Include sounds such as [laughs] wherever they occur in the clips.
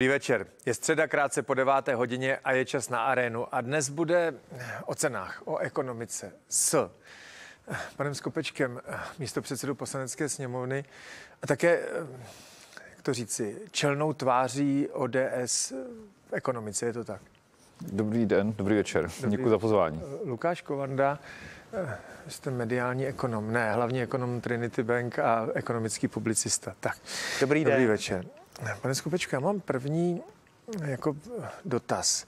Dobrý večer. Je středa krátce po deváté hodině a je čas na arénu. A dnes bude o cenách, o ekonomice s panem Skopečkem, místo předsedu poslanecké sněmovny a také, jak to říci, čelnou tváří ODS v ekonomice, je to tak? Dobrý den, dobrý večer. Dobrý Děkuji za pozvání. Lukáš Kovanda, jste mediální ekonom, ne, hlavní ekonom Trinity Bank a ekonomický publicista. Tak, dobrý, dobrý den. večer. Pane Skopečku, já mám první jako dotaz.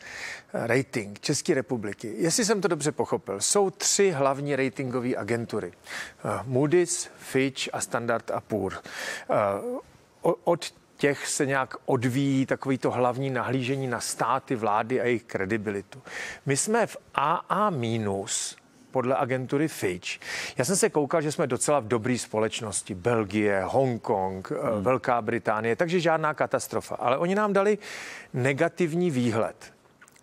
Rating České republiky. Jestli jsem to dobře pochopil, jsou tři hlavní ratingové agentury. Moody's, Fitch a Standard Poor. Od těch se nějak odvíjí takový to hlavní nahlížení na státy, vlády a jejich kredibilitu. My jsme v AA minus, podle agentury Fitch. Já jsem se koukal, že jsme docela v dobré společnosti. Belgie, Hongkong, eh, hmm. Velká Británie, takže žádná katastrofa. Ale oni nám dali negativní výhled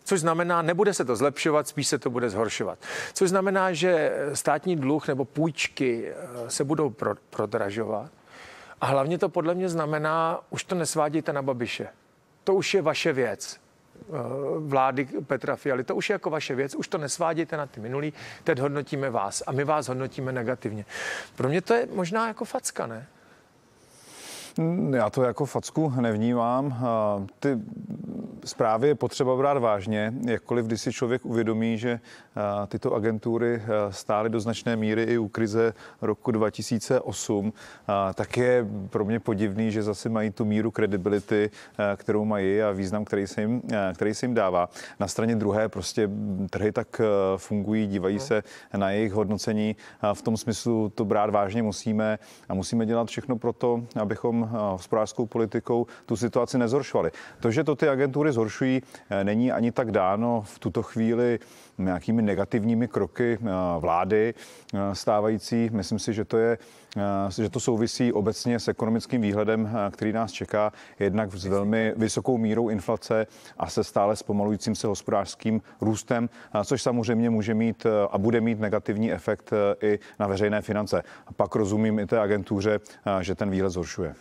což znamená, nebude se to zlepšovat, spíš se to bude zhoršovat. Což znamená, že státní dluh nebo půjčky eh, se budou pro, prodražovat. A hlavně to podle mě znamená, už to nesvádějte na Babiše. To už je vaše věc. Eh, vlády Petra Fialy. To už je jako vaše věc, už to nesvádějte na ty minulý, teď hodnotíme vás a my vás hodnotíme negativně. Pro mě to je možná jako facka, ne? Já to jako facku nevnímám. Ty zprávy je potřeba brát vážně, jakkoliv když si člověk uvědomí, že tyto agentury stály do značné míry i u krize roku 2008, tak je pro mě podivný, že zase mají tu míru kredibility, kterou mají a význam, který se jim, který se jim dává. Na straně druhé prostě trhy tak fungují, dívají se na jejich hodnocení. V tom smyslu to brát vážně musíme a musíme dělat všechno pro to, abychom hospodářskou politikou tu situaci nezhoršovali. To, že to ty agentury zhoršují, eh, není ani tak dáno v tuto chvíli nějakými negativními kroky eh, vlády eh, stávající. Myslím si, že to je že to souvisí obecně s ekonomickým výhledem, který nás čeká, jednak s velmi vysokou mírou inflace a se stále zpomalujícím se hospodářským růstem, což samozřejmě může mít a bude mít negativní efekt i na veřejné finance. Pak rozumím i té agentuře, že ten výhled zhoršuje.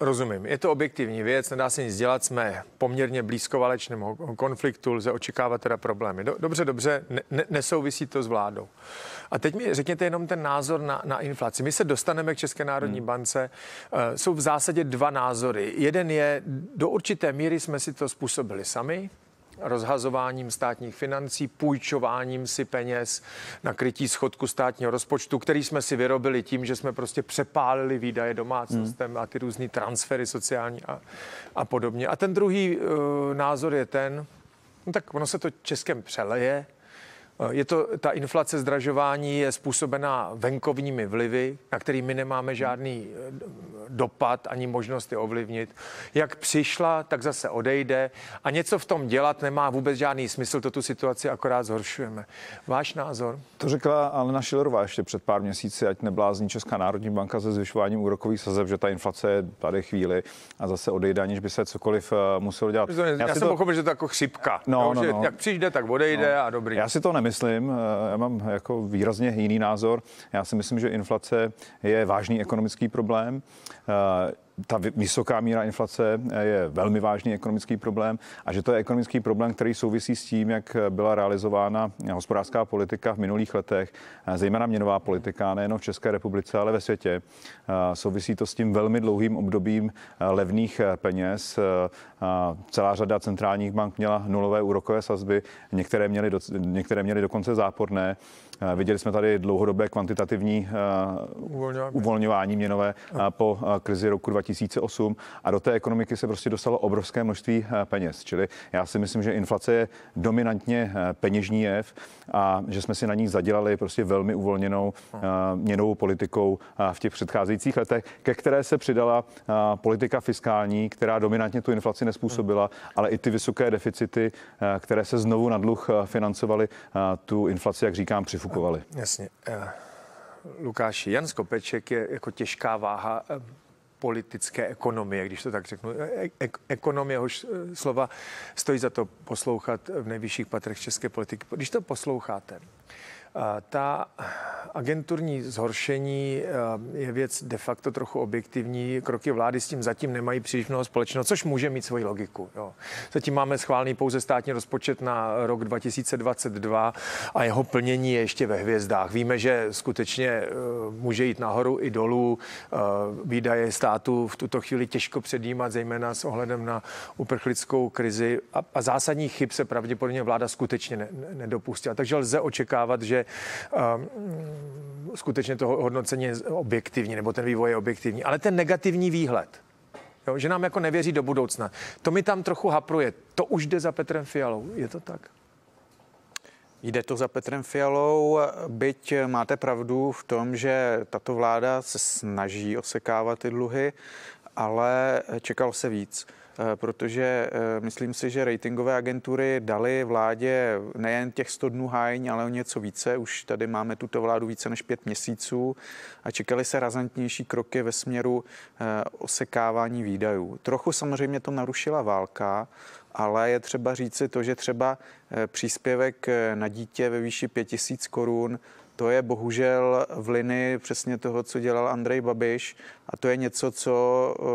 Rozumím. Je to objektivní věc, nedá se nic dělat, jsme poměrně blízko válečnému konfliktu, lze očekávat teda problémy. Dobře, dobře, ne, nesouvisí to s vládou. A teď mi řekněte jenom ten názor na, na inflaci. My se dostaneme k České národní hmm. bance. Uh, jsou v zásadě dva názory. Jeden je, do určité míry jsme si to způsobili sami, rozhazováním státních financí, půjčováním si peněz na krytí schodku státního rozpočtu, který jsme si vyrobili tím, že jsme prostě přepálili výdaje domácnostem hmm. a ty různé transfery sociální a, a podobně. A ten druhý uh, názor je ten, no tak ono se to Českem přeleje, je to, ta inflace zdražování je způsobená venkovními vlivy, na který my nemáme žádný eh, dopad ani možnost je ovlivnit. Jak přišla, tak zase odejde a něco v tom dělat nemá vůbec žádný smysl, to tu situaci akorát zhoršujeme. Váš názor? To řekla Alena Šilerová ještě před pár měsíci, ať neblázní Česká národní banka se zvyšováním úrokových sazeb, že ta inflace je tady chvíli a zase odejde, aniž by se cokoliv uh, muselo dělat. Já, já jsem to... pochopil, že to jako chřipka. No, jo, no, že no. jak přijde, tak odejde no. a dobrý. Já si to nemyslím eh, já mám jako výrazně jiný názor. Já si myslím, že inflace je vážný ekonomický problém eh, ta vysoká míra inflace je velmi vážný ekonomický problém a že to je ekonomický problém, který souvisí s tím, jak byla realizována hospodářská politika v minulých letech, zejména měnová politika, nejen v České republice, ale ve světě. Souvisí to s tím velmi dlouhým obdobím levných peněz. Celá řada centrálních bank měla nulové úrokové sazby, některé měly, do, některé měly dokonce záporné. Viděli jsme tady dlouhodobé kvantitativní uvolňování, uvolňování měnové po krizi roku 2008 a do té ekonomiky se prostě dostalo obrovské množství peněz. Čili já si myslím, že inflace je dominantně peněžní jev a že jsme si na ní zadělali prostě velmi uvolněnou měnovou politikou v těch předcházejících letech, ke které se přidala politika fiskální, která dominantně tu inflaci nespůsobila, ale i ty vysoké deficity, které se znovu na dluh financovaly, tu inflaci, jak říkám, přifukovaly nafukovali. Jasně. Eh, Lukáši, Jan Skopeček je jako těžká váha eh, politické ekonomie, když to tak řeknu. E- e- ekonomie, jehož eh, slova stojí za to poslouchat v nejvyšších patrech české politiky. Když to posloucháte, Ta agenturní zhoršení eh, je věc de facto trochu objektivní. Kroky vlády s tím zatím nemají příliš mnoho společného, což může mít svoji logiku. Jo. Zatím máme schválený pouze státní rozpočet na rok 2022 a jeho plnění je ještě ve hvězdách. Víme, že skutečně eh, může jít nahoru i dolů. Eh, výdaje státu v tuto chvíli těžko předjímat, zejména s ohledem na uprchlickou krizi a, a zásadní chyb se pravděpodobně vláda skutečně ne, nedopustila. Takže lze očekávat, že skutečně to hodnocení je objektivní, nebo ten vývoj je objektivní. Ale ten negativní výhled, jo, že nám jako nevěří do budoucna, to mi tam trochu hapruje. To už jde za Petrem Fialou, je to tak? Jde to za Petrem Fialou, byť máte pravdu v tom, že tato vláda se snaží osekávat ty dluhy, ale čekal se víc. Eh, protože eh, myslím si, že ratingové agentury dali vládě nejen těch 100 dnů hájení, ale o něco více. Už tady máme tuto vládu více než pět měsíců a čekali se razantnější kroky ve směru eh, osekávání výdajů. Trochu samozřejmě to narušila válka, ale je třeba říci to, že třeba příspěvek na dítě ve výši 5000 korun to je bohužel v linii přesně toho, co dělal Andrej Babiš a to je něco, co uh,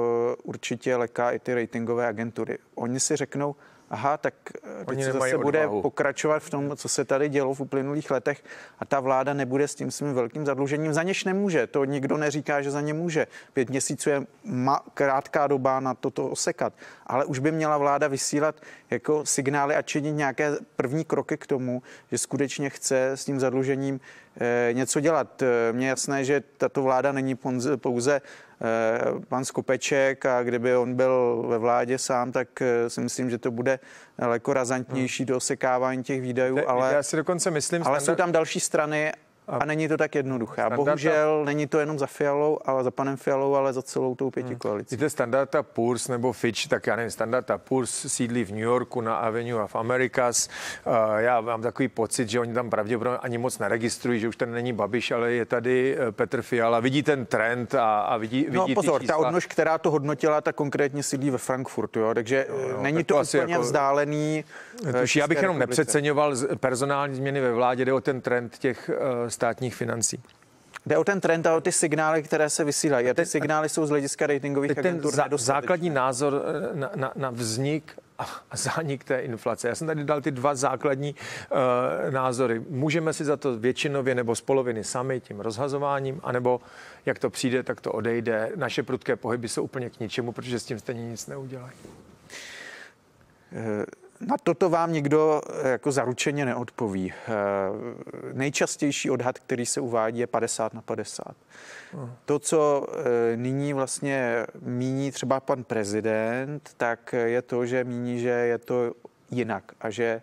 určitě leká i ty ratingové agentury. Oni si řeknou, aha, tak eh, teď se zase bude odvahu. pokračovat v tom, co se tady dělo v uplynulých letech a ta vláda nebude s tím svým velkým zadlužením. Za něž nemůže, to nikdo neříká, že za ně může. Pět měsíců je ma- krátká doba na toto osekat, ale už by měla vláda vysílat jako signály a činit nějaké první kroky k tomu, že skutečně chce s tím zadlužením eh, něco dělat. Mně jasné, že tato vláda není pouze Eh, pan Skopeček a kdyby on byl ve vládě sám, tak eh, si myslím, že to bude daleko razantnější do osekávání těch výdajů, ale, já si dokonce myslím, ale jsou tam další strany a není to tak jednoduché. A bohužel není to jenom za Fialou, ale za panem Fialou, ale za celou tou pěti koalicí. Víte, Standard Poor's nebo Fitch, tak já nevím, Standard Poor's sídlí v New Yorku na Avenue of Americas. Já mám takový pocit, že oni tam pravděpodobně ani moc neregistrují, že už ten není Babiš, ale je tady eh, Petr Fiala. Vidí ten trend a, a vidí, vidí No pozor, ta odnož, která to hodnotila, ta konkrétně sídlí ve Frankfurtu, jo? takže jo, jo, není to, to úplně jako... vzdálený. Tuž, já bych jenom republice. nepřeceňoval personální změny ve vládě, jde o ten trend těch státních financí. Jde o ten trend a o ty signály, které se vysílají. A ty signály jsou z hlediska ratingových ten agentur ten základní názor eh, na, na, na vznik a zánik té inflace. Já jsem tady dal ty dva základní uh, názory. Můžeme si za to většinově nebo z poloviny sami tím rozhazováním, anebo jak to přijde, tak to odejde. Naše prudké pohyby jsou úplně k ničemu, protože s tím stejně nic neudělají. Uh na toto vám nikdo eh, jako zaručeně neodpoví. Eh, nejčastější odhad, který se uvádí, je 50 na 50. To, co eh, nyní vlastně míní třeba pan prezident, tak je to, že míní, že je to jinak a že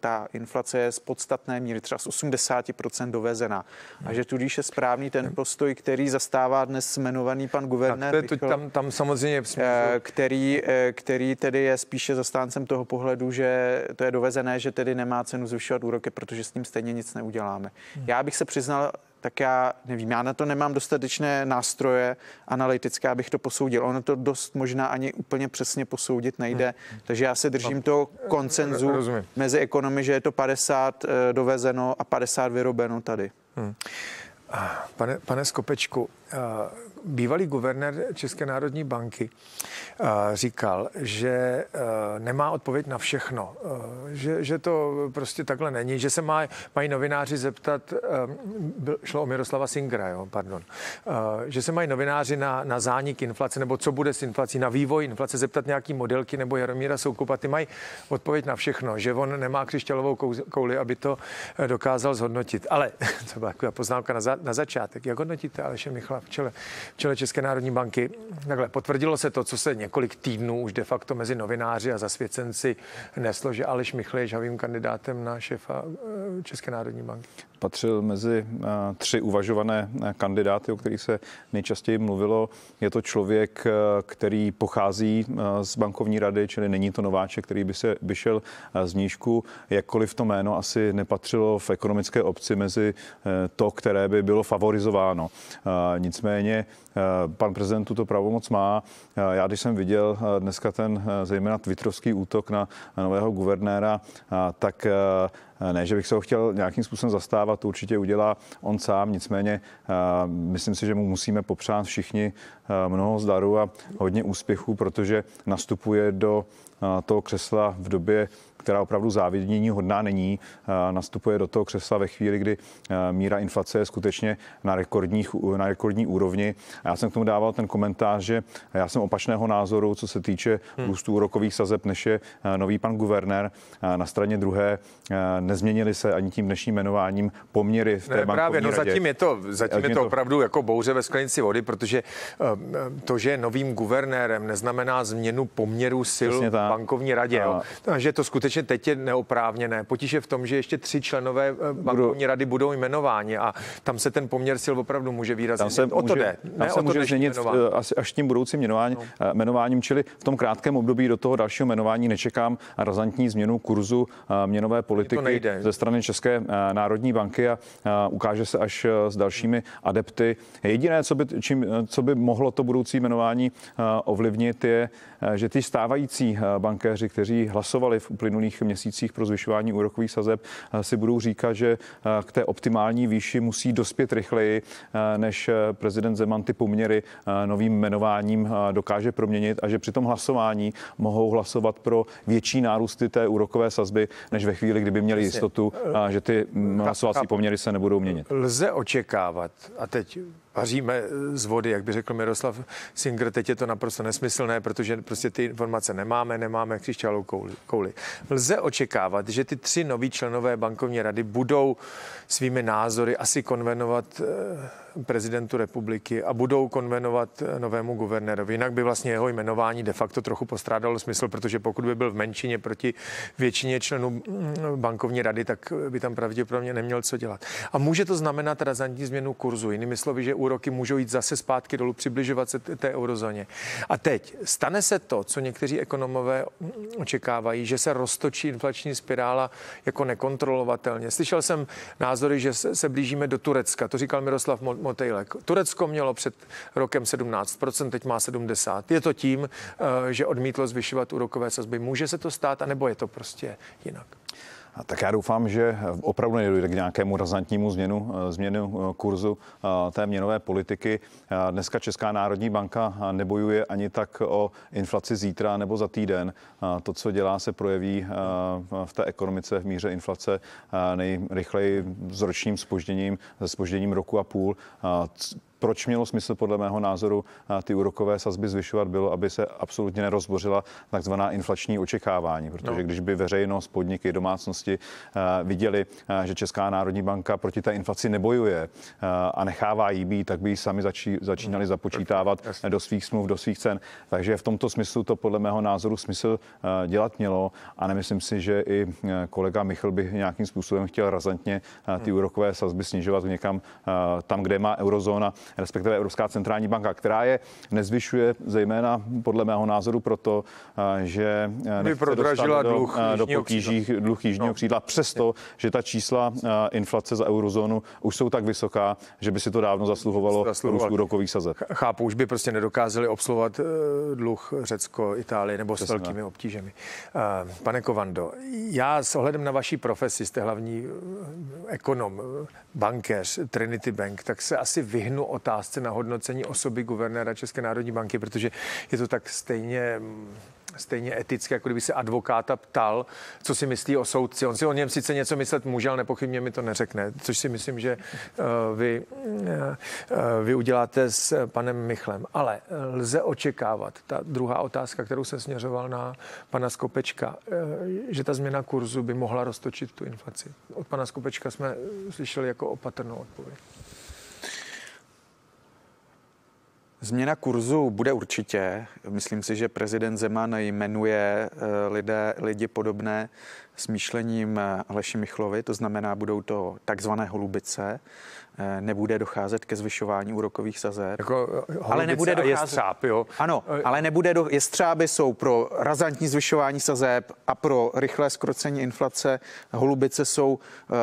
ta inflace je z podstatné míry třeba z 80% dovezená. A že tudíž je správný ten postoj, který zastává dnes jmenovaný pan guvernér. Tak to, to, tam, tam samozřejmě eh, který, eh, který tedy je spíše zastáncem toho pohledu, že to je dovezené, že tedy nemá cenu zvyšovat úroky, protože s tím stejně nic neuděláme. Hmm. Já bych se přiznal, tak já nevím, já na to nemám dostatečné nástroje analytické, abych to posoudil. Ono to dost možná ani úplně přesně posoudit nejde, hmm. takže já se držím to koncenzu Rozumím. mezi ekonomy, že je to 50 eh, dovezeno a 50 vyrobeno tady. Hmm. Pane, pane Skopečku, bývalý guvernér České národní banky eh, říkal, že eh, nemá odpověď na všechno, že, že to prostě takhle není, že se má, mají novináři zeptat, šlo o Miroslava Singra, jo, pardon, že se mají novináři na, na zánik inflace, nebo co bude s inflací, na vývoj inflace, zeptat nějaký modelky nebo Jaromíra Soukupa, ty mají odpověď na všechno, že on nemá křišťálovou kouli, aby to dokázal zhodnotit. Ale [laughs] to byla poznámka na, za, na začátek. Jak hodnotíte Aleše Michla v čele, v čele České národní banky? Takhle, potvrdilo se to, co se několik týdnů už de facto mezi novináři a zasvěcenci neslo, že Aleš Michl je žavým kandidátem na šefa eh, České národní banky patřil mezi eh, tři uvažované eh, kandidáty, o kterých se nejčastěji mluvilo. Je to člověk, eh, který pochází z bankovní rady, čili není to nováček, který by se vyšel z nížku. Jakkoliv to jméno asi nepatřilo v ekonomické obci mezi to, které by bylo favorizováno. Nicméně pan prezident tuto pravomoc má. Já, když jsem viděl dneska ten zejména twitterovský útok na nového guvernéra, tak ne, že bych se ho chtěl nějakým způsobem zastávat, to určitě udělá on sám. Nicméně myslím si, že mu musíme popřát všichni mnoho zdaru a hodně úspěchů, protože nastupuje do toho křesla v době, která opravdu závidění hodná není, nastupuje do toho křesla ve chvíli, kdy míra inflace je skutečně na, rekordních, na rekordní úrovni. A já jsem k tomu dával ten komentář, že já jsem opačného názoru, co se týče hmm. růstu úrokových sazeb, než je nový pan guvernér. Na straně druhé nezměnily se ani tím dnešním jmenováním poměry v té ne, právě, no radě. zatím je to, zatím je to opravdu jako bouře ve sklenici vody, protože to, že je novým guvernérem, neznamená změnu poměru sil v bankovní radě. A... Jo. Takže to skutečně skutečně teď je neoprávněné. Potíže v tom, že ještě tři členové eh, bankovní rady budou jmenováni a tam se ten poměr sil opravdu může výrazně tam se o to jde. Tam ne, se může změnit eh, až, až tím budoucím jmenování, no. Eh, jmenováním, čili v tom krátkém období do toho dalšího jmenování nečekám razantní změnu kurzu měnové politiky ze strany České národní banky a ukáže se až s dalšími adepty. Jediné, co by, čím, co by mohlo to budoucí jmenování ovlivnit, je, že ty stávající bankéři, kteří hlasovali v uplynulých uplynulých měsících pro zvyšování úrokových sazeb eh, si budou říkat, že eh, k té optimální výši musí dospět rychleji, eh, než prezident Zeman ty poměry novým jmenováním dokáže proměnit a že při tom hlasování mohou hlasovat pro větší nárůsty té úrokové sazby, než ve chvíli, kdyby měli jistotu, že ty hlasovací poměry se nebudou měnit. Lze očekávat, a teď vaříme z vody, jak by řekl Miroslav Singer, teď je to naprosto nesmyslné, protože prostě ty informace nemáme, nemáme křišťálovou kouli. Lze očekávat, že ty tři noví členové bankovní rady budou svými názory asi konvenovat eh, prezidentu republiky a budou konvenovat eh, novému guvernérovi. Jinak by vlastně jeho jmenování de facto trochu postrádalo smysl, protože pokud by byl v menšině proti většině členů mm, bankovní rady, tak by tam pravděpodobně neměl co dělat. A může to znamenat razantní změnu kurzu. Jinými slovy, že úroky můžou jít zase zpátky dolů, přibližovat se té eurozóně. A teď stane se to, co někteří ekonomové mm, očekávají, že se roztočí inflační spirála jako nekontrolovatelně. Slyšel jsem názory, že se blížíme do Turecka. To říkal Miroslav Motejlek. Turecko mělo před rokem 17%, teď má 70%. Je to tím, eh, že odmítlo zvyšovat úrokové sazby. Může se to stát, anebo je to prostě jinak? Tak já doufám, že opravdu nedojde k nějakému razantnímu změnu, eh, změnu eh, kurzu té měnové politiky. Dneska Česká národní banka nebojuje ani tak o inflaci zítra nebo za týden. To, co dělá, se projeví v té ekonomice v míře inflace nejrychleji s ročním spožděním, se spožděním roku a půl proč mělo smysl podle mého názoru ty úrokové sazby zvyšovat, bylo, aby se absolutně nerozbořila takzvaná inflační očekávání, protože no. když by veřejnost, podniky, domácnosti viděli, že Česká národní banka proti té inflaci nebojuje a nechává jí být, tak by ji sami začí, začínali započítávat do svých smluv, do svých cen. Takže v tomto smyslu to podle mého názoru smysl dělat mělo a nemyslím si, že i kolega Michl by nějakým způsobem chtěl razantně ty hmm. úrokové sazby snižovat někam tam, kde má eurozóna respektive Evropská centrální banka, která je nezvyšuje zejména podle mého názoru proto, eh, že eh, nechce dostat do, dluh eh, do potíží dluh jižního no. křídla, přesto, že ta čísla inflace za eurozónu už jsou tak vysoká, že by si to dávno zasluhovalo růst úrokových sazeb. Chápu, už by prostě nedokázali obsluhovat dluh Řecko, Itálie nebo Přesně. s velkými obtížemi. Pane Kovando, já s ohledem na vaší profesi, jste hlavní ekonom, bankéř Trinity Bank, tak se asi vyhnu otázce na hodnocení osoby guvernéra České národní banky, protože je to tak stejně stejně etické, jako kdyby se advokáta ptal, co si myslí o soudci. On si o něm sice něco myslet může, ale nepochybně mi to neřekne, což si myslím, že uh, vy, uh, vy uděláte s panem Michlem. Ale lze očekávat, ta druhá otázka, kterou jsem směřoval na pana Skopečka, že ta změna kurzu by mohla roztočit tu inflaci. Od pana Skopečka jsme slyšeli jako opatrnou odpověď. Změna kurzu bude určitě. Myslím si, že prezident Zeman jmenuje eh, lidé, lidi podobné smýšlením eh, Aleši Michlovi, to znamená, budou to takzvané holubice, Eh, nebude docházet ke zvyšování úrokových sazeb. Jako eh, ale nebude docházet. Jestřáb, jo? Ano, ale nebude do, jestřáby jsou pro razantní zvyšování sazeb a pro rychlé skrocení inflace. Holubice jsou uh,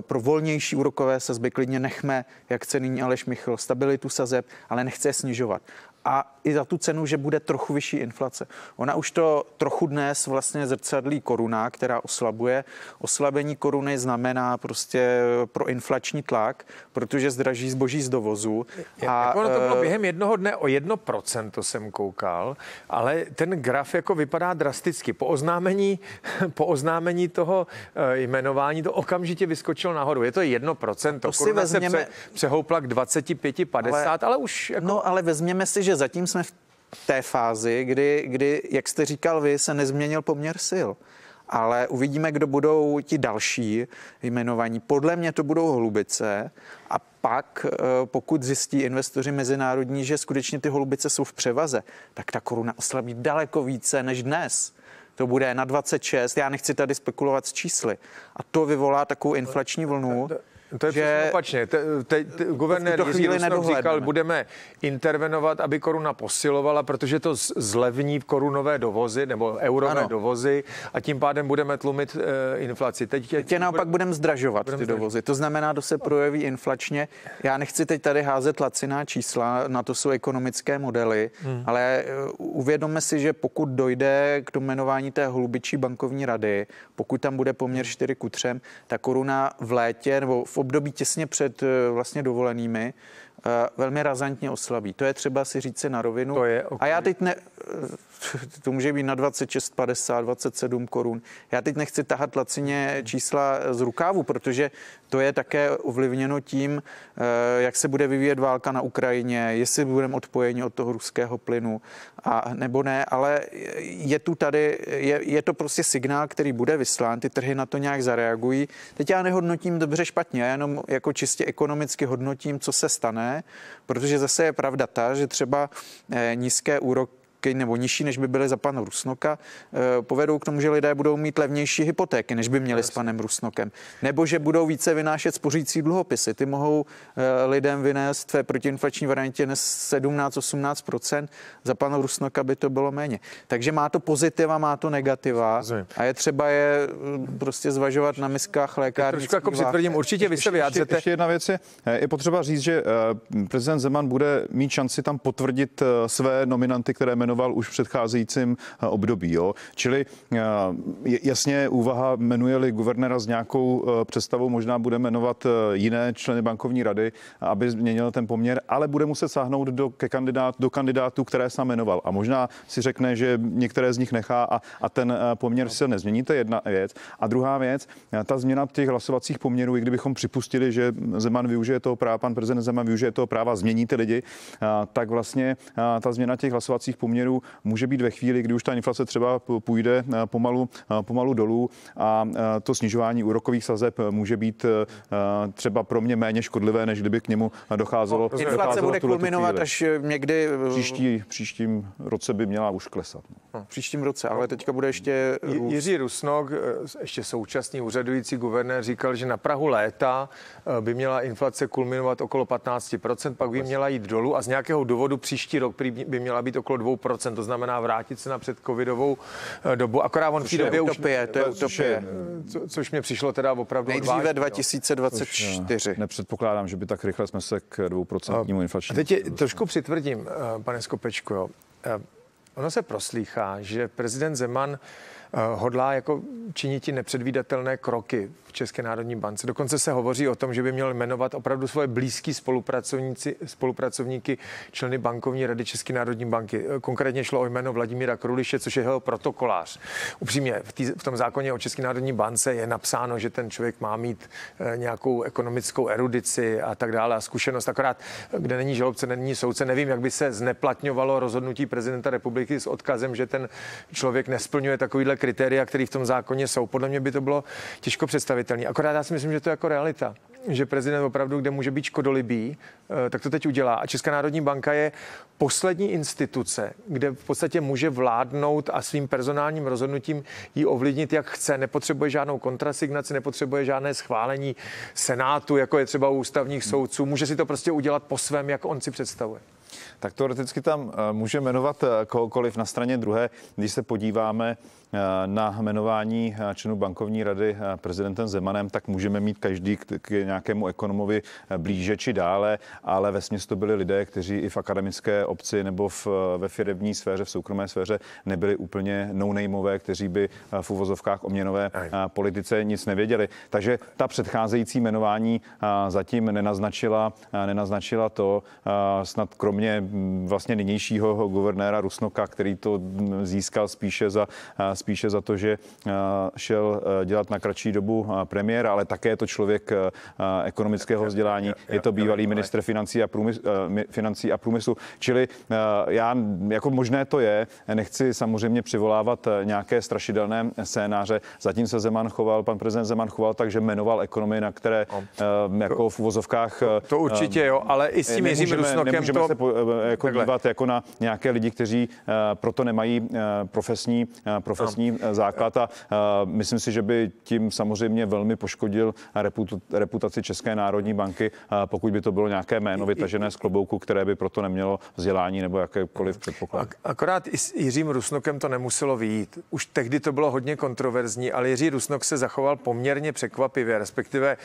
pro volnější úrokové sazby. Klidně nechme, jak chce nyní Aleš Michl, stabilitu sazeb, ale nechce je snižovat. A i za tu cenu, že bude trochu vyšší inflace. Ona už to trochu dnes vlastně zrcadlí koruna, která oslabuje. Oslabení koruny znamená prostě pro inflační tlak, protože zdraží zboží z dovozu. A, jako ono to bylo eh, během jednoho dne o jedno procento jsem koukal, ale ten graf jako vypadá drasticky. Po oznámení, [laughs] po oznámení toho eh, jmenování to okamžitě vyskočilo nahoru. Je to jedno procento. To si vezměme... se pře, přehoupla k 25, 50, ale, ale už jako... No ale vezměme si, že zatím jsme v té fázi, kdy, kdy, jak jste říkal vy, se nezměnil poměr sil. Ale uvidíme, kdo budou ti další jmenovaní. Podle mě to budou holubice a pak, eh, pokud zjistí investoři mezinárodní, že skutečně ty holubice jsou v převaze, tak ta koruna oslabí daleko více než dnes. To bude na 26, já nechci tady spekulovat s čísly. A to vyvolá takovou inflační vlnu. To je že opačně. Te, te, te, guvernér Jiří říkal, budeme intervenovat, aby koruna posilovala, protože to zlevní korunové dovozy nebo eurové ano. dovozy a tím pádem budeme tlumit uh, inflaci. Teď, teď naopak bude... budeme zdražovat budem ty zdražovat. dovozy. To znamená, že se projeví inflačně. Já nechci teď tady házet laciná čísla, na to jsou ekonomické modely, hmm. ale uh, uvědomme si, že pokud dojde k domenování té hlubičí bankovní rady, pokud tam bude poměr 4 ku 3, ta koruna v létě nebo v období těsně před eh, vlastně dovolenými eh, velmi razantně oslabí. To je třeba si říct si na rovinu. To je, okay. A já teď ne, to může být na 26, 50, 27 korun. Já teď nechci tahat lacině čísla z rukávu, protože to je také ovlivněno tím, eh, jak se bude vyvíjet válka na Ukrajině, jestli budeme odpojeni od toho ruského plynu a nebo ne, ale je tu tady, je, je to prostě signál, který bude vyslán, ty trhy na to nějak zareagují. Teď já nehodnotím dobře špatně, já jenom jako čistě ekonomicky hodnotím, co se stane, protože zase je pravda ta, že třeba eh, nízké úroky nebo nižší, než by byly za pana Rusnoka, eh, povedou k tomu, že lidé budou mít levnější hypotéky, než by měli s panem Rusnokem. Nebo že budou více vynášet spořící dluhopisy. Ty mohou eh, lidem vynést v protiinflační variantě dnes 17-18%, za pana Rusnoka by to bylo méně. Takže má to pozitiva, má to negativa a je třeba je eh, prostě zvažovat na miskách lékárnických. Trošku jako přitvrdím, určitě vy se vyjádřete. Ještě, ještě jedna věc je, je potřeba říct, že prezident Zeman bude mít šanci tam potvrdit své nominanty, které jmenují jmenoval už v předcházejícím eh, období. Jo? Čili eh, jasně úvaha jmenuje-li guvernéra s nějakou eh, představou, možná bude jmenovat jiné členy bankovní rady, aby změnil ten poměr, ale bude muset sáhnout do, ke kandidát, do kandidátů, které sám jmenoval. A možná si řekne, že některé z nich nechá a, a ten poměr se nezmění. To je jedna věc. A druhá věc, ta změna těch hlasovacích poměrů, i kdybychom připustili, že Zeman využije toho práva, pan prezident Zeman využije toho práva, změní ty lidi, tak vlastně ta změna těch hlasovacích poměrů poměrů může být ve chvíli, kdy už ta inflace třeba půjde eh, pomalu, eh, pomalu dolů a eh, to snižování úrokových sazeb může být třeba pro mě méně škodlivé, než kdyby k němu docházelo. No, inflace bude kulminovat až někdy... Příští, příštím roce by měla už klesat. No. Příštím roce, ale teďka bude ještě... Růst. Jiří Rusnok, ještě současný úřadující guvernér, říkal, že na Prahu léta by měla inflace kulminovat okolo 15%, pak by měla jít dolů a z nějakého důvodu příští rok by měla být okolo 2%. 100%, to znamená vrátit se na předcovidovou eh, dobu. Akorát on v té době utopie, už... To je utopie. Co, což mě přišlo teda opravdu Nejdříve odvážit, 2024. Eh, nepředpokládám, že by tak rychle jsme se k 2% inflačnímu. Teď je, trošku přitvrdím, eh, pane Skopečku, jo. Ono se proslýchá, že prezident Zeman hodlá jako činit nepředvídatelné kroky v České národní bance. Dokonce se hovoří o tom, že by měl jmenovat opravdu svoje blízký spolupracovníci, spolupracovníky členy bankovní rady České národní banky. Konkrétně šlo o jméno Vladimíra Kruliše, což je jeho protokolář. Upřímně, v, tý, v tom zákoně o České národní bance je napsáno, že ten člověk má mít e, nějakou ekonomickou erudici a tak dále a zkušenost. Akorát, kde není žalobce, není soudce, nevím, jak by se zneplatňovalo rozhodnutí prezidenta republiky s odkazem, že ten člověk nesplňuje takovýhle kritéria, které v tom zákoně jsou. Podle mě by to bylo těžko představitelné. Akorát já si myslím, že to je jako realita že prezident opravdu, kde může být škodolibý, eh, tak to teď udělá. A Česká národní banka je poslední instituce, kde v podstatě může vládnout a svým personálním rozhodnutím ji ovlivnit, jak chce. Nepotřebuje žádnou kontrasignaci, nepotřebuje žádné schválení Senátu, jako je třeba u ústavních soudců. Může si to prostě udělat po svém, jak on si představuje. Tak teoreticky tam eh, může jmenovat eh, kohokoliv na straně druhé. Když se podíváme na jmenování členů bankovní rady prezidentem Zemanem, tak můžeme mít každý k nějakému ekonomovi blíže či dále, ale ve to byli lidé, kteří i v akademické obci nebo v, ve firmní sféře, v soukromé sféře nebyli úplně no-nameové, kteří by v uvozovkách o měnové politice nic nevěděli. Takže ta předcházející jmenování zatím nenaznačila, nenaznačila to, snad kromě vlastně nynějšího guvernéra Rusnoka, který to získal spíše za, spíše za to, že šel dělat na kratší dobu premiéra, ale také je to člověk ekonomického vzdělání. Je to bývalý ministr financí a, průmysl, financí a průmyslu. Čili já, jako možné to je, nechci samozřejmě přivolávat nějaké strašidelné scénáře. Zatím se Zeman choval, pan prezident Zeman choval tak, že jmenoval ekonomii, na které jako v uvozovkách... To určitě jo, ale i s tím Jiřím Rusnokem to... se po, jako dívat jako na nějaké lidi, kteří proto nemají profesní, profesní základ a myslím si, že by tím samozřejmě velmi poškodil reputaci České národní banky, pokud by to bylo nějaké jméno vytažené z klobouku, které by proto nemělo vzdělání nebo jakékoliv předpoklad. Akorát i s Jiřím Rusnokem to nemuselo vyjít. Už tehdy to bylo hodně kontroverzní, ale Jiří Rusnok se zachoval poměrně překvapivě, respektive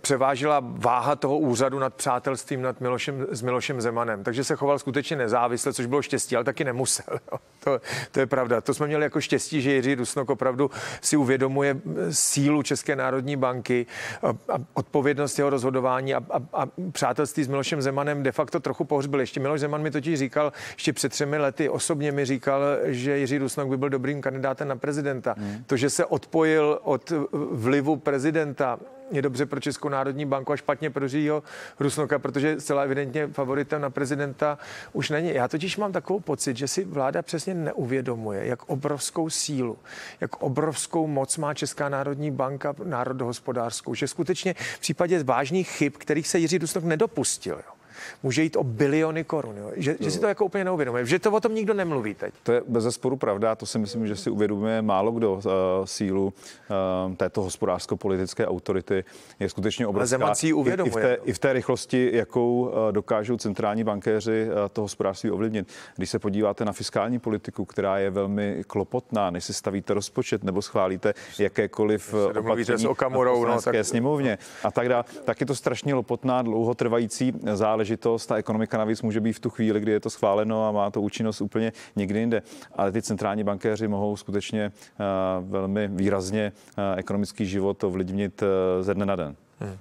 převážila váha toho úřadu nad přátelstvím nad Milošem, s Milošem Zemanem. Takže se choval skutečně nezávisle, což bylo štěstí, ale taky nemusel. To, to je pravda. To jsme měli jako štěstí, že Jiří Rusnok opravdu si uvědomuje sílu České národní banky, a, a odpovědnost jeho rozhodování a, a, a přátelství s Milošem Zemanem de facto trochu pohřbil. Ještě Miloš Zeman mi totiž říkal, ještě před třemi lety osobně mi říkal, že Jiří Rusnok by byl dobrým kandidátem na prezidenta. Hmm. To, že se odpojil od vlivu prezidenta, je dobře pro Českou národní banku a špatně pro Jiřího Rusnoka, protože celá evidentně favoritem na prezidenta už není. Já totiž mám takovou pocit, že si vláda přesně neuvědomuje, jak obrovskou sílu, jak obrovskou moc má Česká národní banka národohospodářskou, že skutečně v případě vážných chyb, kterých se Jiří Rusnok nedopustil, jo, může jít o biliony korun. Jo? Že, že si to jako úplně neuvědomuje, že to o tom nikdo nemluví teď. To je bez zesporu pravda, to si myslím, že si uvědomuje málo kdo uh, sílu uh, této hospodářsko-politické autority. Je skutečně obrovská. Si uvědomuje. I, i, v té, I v té rychlosti, jakou uh, dokážou centrální bankéři uh, to hospodářství ovlivnit. Když se podíváte na fiskální politiku, která je velmi klopotná, než si stavíte rozpočet nebo schválíte jakékoliv opatření s Okamorou, no, tak... sněmovně a tak dále, tak je to strašně lopotná, dlouhotrvající záležitost záležitost. Ta ekonomika navíc může být v tu chvíli, kdy je to schváleno a má to účinnost úplně někdy jinde. Ale ty centrální bankéři mohou skutečně uh, velmi výrazně uh, ekonomický život ovlivnit uh, ze dne na den. Hmm.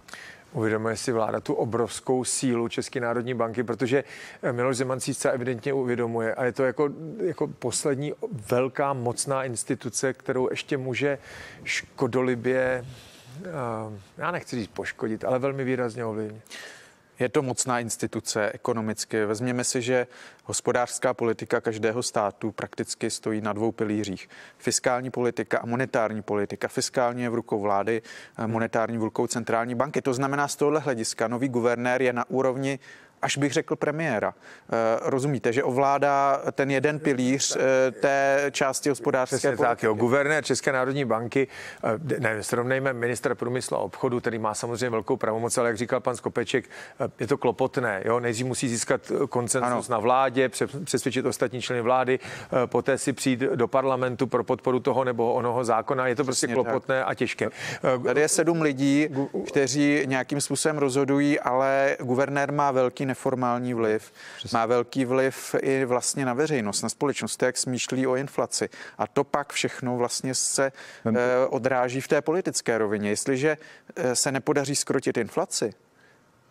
Uvědomuje si vláda tu obrovskou sílu České národní banky, protože Miloš Zeman si se evidentně uvědomuje a je to jako, jako poslední velká mocná instituce, kterou ještě může škodolibě, já nechci říct poškodit, ale velmi výrazně ovlivnit. Je to mocná instituce ekonomicky. Vezměme si, že hospodářská politika každého státu prakticky stojí na dvou pilířích. Fiskální politika a monetární politika. Fiskální je v rukou vlády, monetární v rukou centrální banky. To znamená, z tohohle hlediska nový guvernér je na úrovni až bych řekl premiéra. Eh, rozumíte, že ovládá ten jeden pilíř eh, té části hospodářské Přesně politiky. tak, jo. Guvernér České národní banky, eh, ne, srovnejme ministra průmyslu a obchodu, který má samozřejmě velkou pravomoc, ale jak říkal pan Skopeček, je to klopotné. Jo? Nejdřív musí získat koncensus na vládě, přesvědčit ostatní členy vlády, poté si přijít do parlamentu pro podporu toho nebo onoho zákona. Je to prostě Přesně klopotné tak. a těžké. Tady je sedm lidí, kteří nějakým způsobem rozhodují, ale guvernér má velký neformální vliv, Přesně. má velký vliv i vlastně na veřejnost, na společnost, jak smýšlí o inflaci. A to pak všechno vlastně se eh, odráží v té politické rovině. Jestliže eh, se nepodaří skrotit inflaci,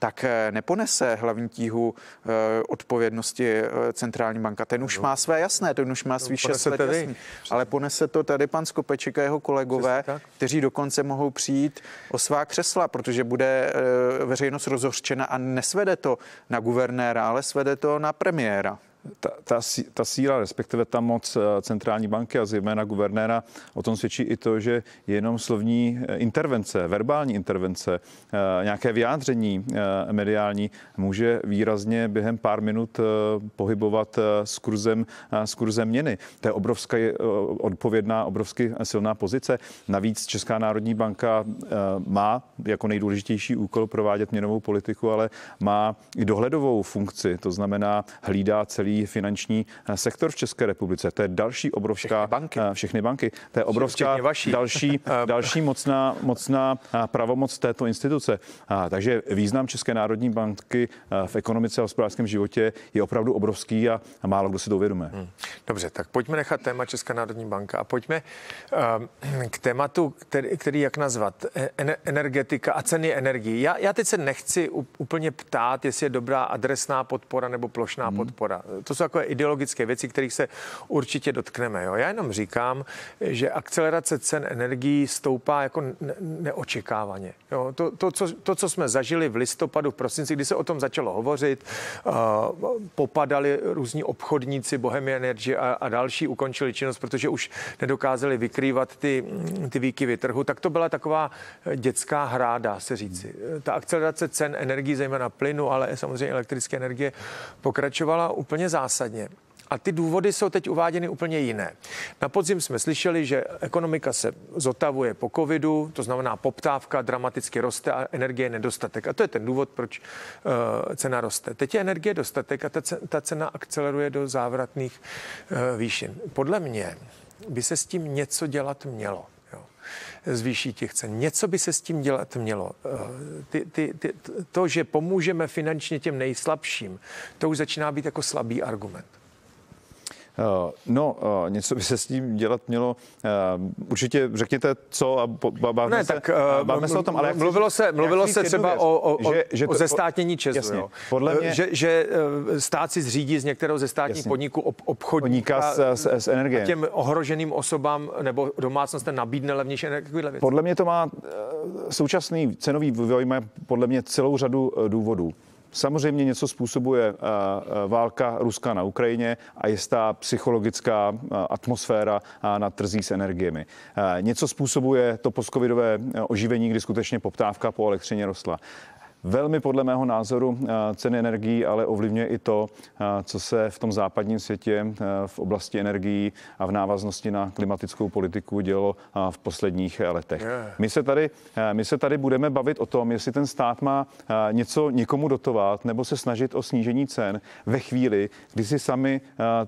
tak eh, neponese hlavní tíhu eh, odpovědnosti eh, centrální banka. Ten už no. má své jasné, ten už má svý šest let jasný. Ale ponese to tady pan Skopeček a jeho kolegové, kteří dokonce mohou přijít o svá křesla, protože bude veřejnost rozhořčena a nesvede to na guvernéra, ale svede to na premiéra ta, ta, ta síla, respektive ta moc eh, centrální banky a zejména guvernéra, o tom svědčí i to, že jenom slovní eh, intervence, verbální intervence, eh, nějaké vyjádření mediální může výrazně během pár minut pohybovat s kurzem, s kurzem měny. To je obrovská odpovědná, obrovsky silná pozice. Navíc Česká národní banka má jako nejdůležitější úkol provádět měnovou politiku, ale má i dohledovou funkci, to znamená hlídá celý celý finanční sektor v České republice. To je další obrovská... Všechny banky. Všechny banky. To je obrovská další, [laughs] další mocná, mocná pravomoc této instituce. Takže význam České národní banky v ekonomice a hospodářském životě je opravdu obrovský a málo kdo si to uvědomuje. Hmm. Dobře, tak pojďme nechat téma Česká národní banka a pojďme k tématu, který, který jak nazvat, e, energetika a ceny energii. Já, já teď se nechci úplně ptát, jestli je dobrá adresná podpora nebo plošná hmm. podpora. To jsou takové ideologické věci, kterých se určitě dotkneme. Jo. Já jenom říkám, že akcelerace cen energií stoupá jako ne- neočekávaně. Jo. To, to, co, to, co jsme zažili v listopadu, v prosinci, kdy se o tom začalo hovořit, uh, popadali různí obchodníci Bohemia Energy a, a další, ukončili činnost, protože už nedokázali vykrývat ty, ty výkyvy trhu, tak to byla taková dětská hra, dá se říci. Ta akcelerace cen energií, zejména plynu, ale samozřejmě elektrické energie, pokračovala úplně zásadně. A ty důvody jsou teď uváděny úplně jiné. Na podzim jsme slyšeli, že ekonomika se zotavuje po covidu, to znamená poptávka dramaticky roste a energie je nedostatek. A to je ten důvod, proč uh, cena roste. Teď je energie dostatek a ta, ta cena akceleruje do závratných uh, výšin. Podle mě by se s tím něco dělat mělo zvýší těch cen. Něco by se s tím dělat mělo. Eh, ty, ty, ty, to, že pomůžeme finančně těm nejslabším, to už začíná být jako slabý argument. Eh, no, eh, něco by se s tím dělat mělo. Eh, určitě řekněte, co a bavíme ne, se, tak, bavíme se o tom. Ale mluvilo se, mluvilo se třeba o, o, že, že to, o zestátnění Česu. Jasně, jo. Podle mě, že, že stát si zřídí z některého ze státních podniků ob, obchodníka s, s, s energie. těm ohroženým osobám nebo domácnostem nabídne levnější energie. Podle mě to má současný cenový vývoj má podle mě celou řadu důvodů. Samozřejmě něco způsobuje eh, eh, válka Ruska na Ukrajině a jistá psychologická eh, atmosféra na trzích s energiemi. Něco způsobuje to postcovidové oživení, kdy skutečně poptávka po elektřině rostla. Velmi podle mého názoru eh, ceny energií ale ovlivňuje i to, eh, co se v tom západním světě eh, v oblasti energií a v návaznosti na klimatickou politiku dělo v posledních letech. My se tady, my se tady budeme bavit o tom, jestli ten stát má něco někomu dotovat nebo se snažit o snížení cen ve chvíli, kdy si sami